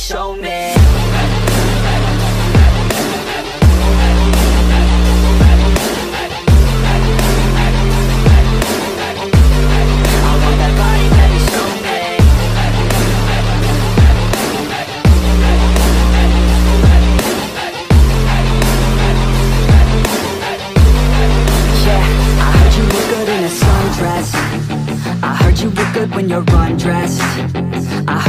I heard you look good in a sundress. I heard you look good when you're undressed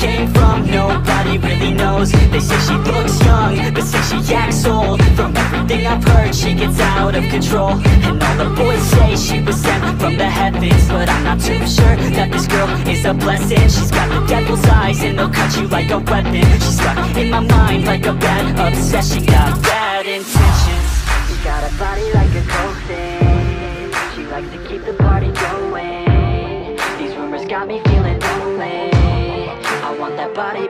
came from. Nobody really knows. They say she looks young But say she acts old. From everything I've heard She gets out of control. And all the boys say she was sent from the heavens But I'm not too sure That this girl is a blessing. She's got the devil's eyes And they'll cut you like a weapon. She's stuck in my mind Like a bad obsession. She Got bad intentions. She got a body like a thing She likes to keep the party going. These rumors got me feeling body,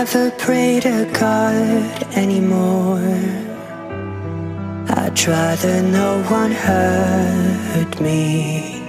never pray to God anymore. I'd rather no one hurt me